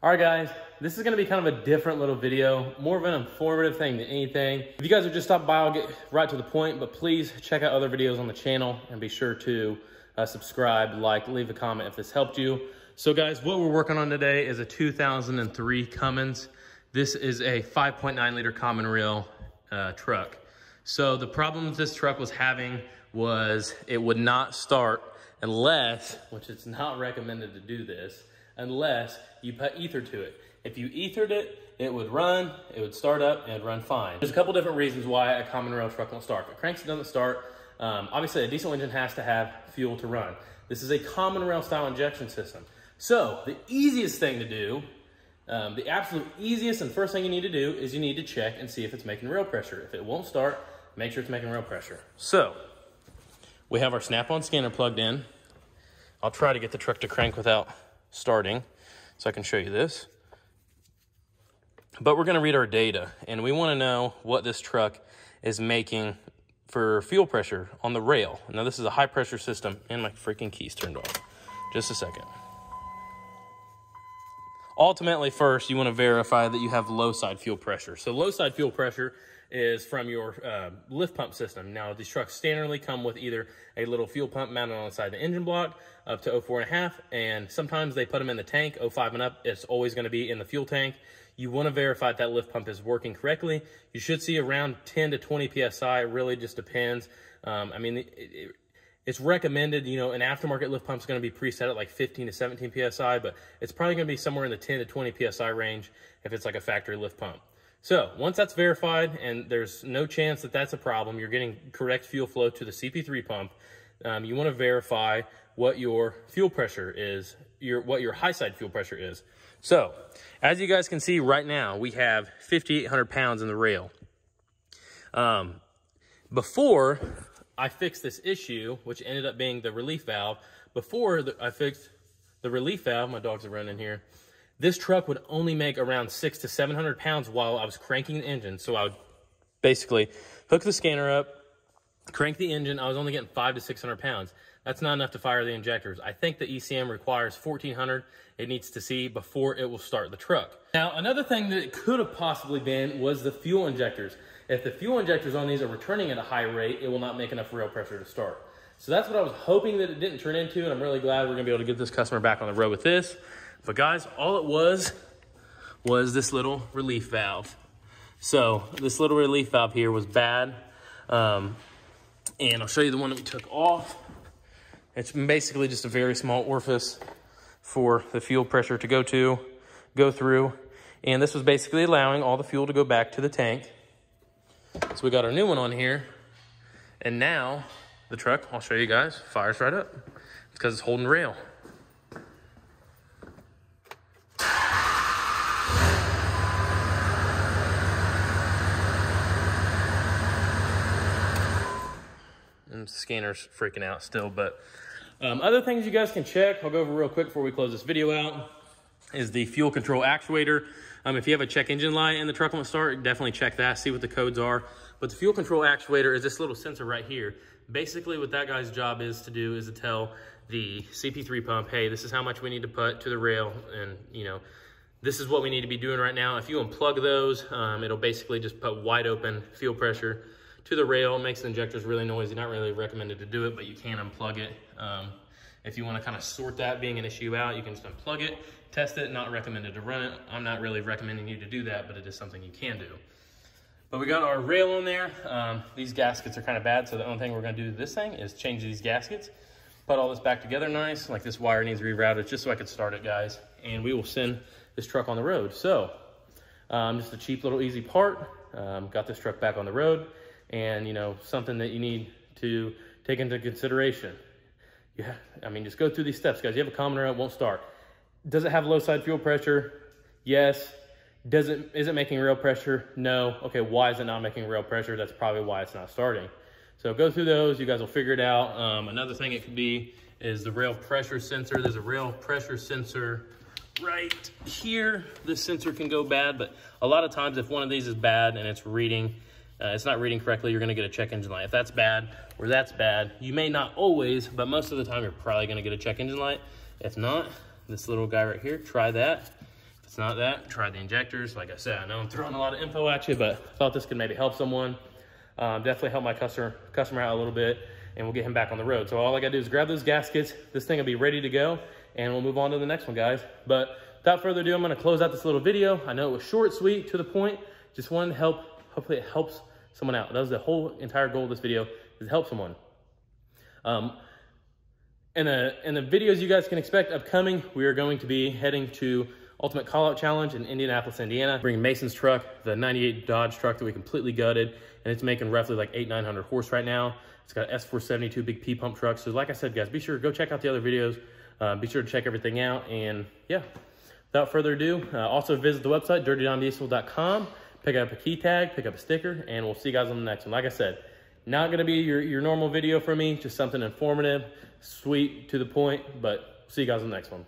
All right, guys, this is gonna be kind of a different little video, more of an informative thing than anything. If you guys are just stopped by, I'll get right to the point, but please check out other videos on the channel and be sure to uh, subscribe, like, leave a comment if this helped you. So guys, what we're working on today is a 2003 Cummins. This is a 5.9 liter common rail uh, truck. So the problem this truck was having was it would not start unless, which it's not recommended to do this, unless you put ether to it. If you ethered it, it would run, it would start up, and run fine. There's a couple different reasons why a common rail truck won't start. It cranks, it doesn't start. Um, obviously, a diesel engine has to have fuel to run. This is a common rail style injection system. So the easiest thing to do, um, the absolute easiest and first thing you need to do is you need to check and see if it's making rail pressure. If it won't start, make sure it's making rail pressure. So we have our snap-on scanner plugged in. I'll try to get the truck to crank without starting so I can show you this. But we're gonna read our data and we wanna know what this truck is making for fuel pressure on the rail. Now this is a high pressure system and my freaking keys turned off. Just a second. Ultimately first, you wanna verify that you have low side fuel pressure. So low side fuel pressure is from your uh, lift pump system. Now, these trucks standardly come with either a little fuel pump mounted on the side of the engine block up to 04 and a half, and sometimes they put them in the tank, 05 and up, it's always gonna be in the fuel tank. You wanna verify that, lift pump is working correctly. You should see around 10 to 20 PSI, it really just depends. Um, I mean, it, it, it's recommended, you know, an aftermarket lift pump is going to be preset at like 15 to 17 PSI, but it's probably going to be somewhere in the 10 to 20 PSI range if it's like a factory lift pump. So once that's verified and there's no chance that that's a problem, you're getting correct fuel flow to the CP3 pump, um, you want to verify what your fuel pressure is, your what your high side fuel pressure is. So as you guys can see right now, we have 5,800 pounds in the rail. Um, before I fixed this issue, which ended up being the relief valve, before the, I fixed the relief valve, my dogs are running here, this truck would only make around six to 700 pounds while I was cranking the engine. So I would basically hook the scanner up, crank the engine. I was only getting five to 600 pounds. That's not enough to fire the injectors. I think the ECM requires 1400 it needs to see before it will start the truck. Now, another thing that it could have possibly been was the fuel injectors. If the fuel injectors on these are returning at a high rate, it will not make enough rail pressure to start. So that's what I was hoping that it didn't turn into, and I'm really glad we're gonna be able to get this customer back on the road with this. But guys, all it was was this little relief valve. So this little relief valve here was bad. Um, and I'll show you the one that we took off. It's basically just a very small orifice for the fuel pressure to go to, go through. And this was basically allowing all the fuel to go back to the tank. So we got our new one on here. And now the truck, I'll show you guys, fires right up. Because it's holding rail. Scanner's freaking out still. But um, other things you guys can check, I'll go over real quick before we close this video out, is the fuel control actuator. Um, if you have a check engine light and the truck won't start, definitely check that, see what the codes are. But the fuel control actuator is this little sensor right here. Basically what that guy's job is to do is to tell the CP3 pump, hey, this is how much we need to put to the rail and, you know, this is what we need to be doing right now. If you unplug those, um, it'll basically just put wide open fuel pressure to the rail. It makes the injectors really noisy. Not really recommended to do it, but you can unplug it. Um, if you want to kind of sort that being an issue out, you can just unplug it, test it. Not recommended to run it. I'm not really recommending you to do that, but it is something you can do. But we got our rail on there. Um, these gaskets are kind of bad, so the only thing we're going to do to this thing is change these gaskets, put all this back together nice. Like this wire needs rerouted just so I could start it, guys. And we will send this truck on the road. So um, just a cheap little easy part. Um, got this truck back on the road and you know something that you need to take into consideration. Yeah, I mean, just go through these steps, guys. You have a common rail, it won't start. Does it have low side fuel pressure? Yes. Does it, is it making rail pressure? No. Okay, why is it not making rail pressure? That's probably why it's not starting. So go through those, you guys will figure it out. Um, another thing it could be is the rail pressure sensor. There's a rail pressure sensor right here. This sensor can go bad, but a lot of times if one of these is bad and it's reading uh, it's not reading correctly, you're gonna get a check engine light. If that's bad or that's bad, you may not always, but most of the time you're probably gonna get a check engine light. If not, this little guy right here, try that. If it's not that, try the injectors. Like I said, I know I'm throwing a lot of info at you, but thought this could maybe help someone. Um, definitely help my customer customer out a little bit, and we'll get him back on the road. So all I gotta do is grab those gaskets. This thing will be ready to go, and we'll move on to the next one, guys. But without further ado, I'm gonna close out this little video. I know it was short, sweet, to the point. Just wanted to help. Hopefully, it helps someone out. That was the whole entire goal of this video is to help someone. Um, in the, in the videos you guys can expect upcoming, we are going to be heading to Ultimate Callout Challenge in Indianapolis, Indiana. Bringing Mason's truck, the 98 Dodge truck that we completely gutted, and it's making roughly like eight, 900 horse right now. It's got S472 big P pump truck. So like I said, guys, be sure to go check out the other videos. Uh, be sure to check everything out. And yeah, without further ado, uh, also visit the website, dirtydomdiesel.com. Pick up a key tag, pick up a sticker, and we'll see you guys on the next one. Like I said, not gonna be your, your normal video for me, just something informative, sweet, to the point, but see you guys on the next one.